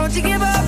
Don't you give up.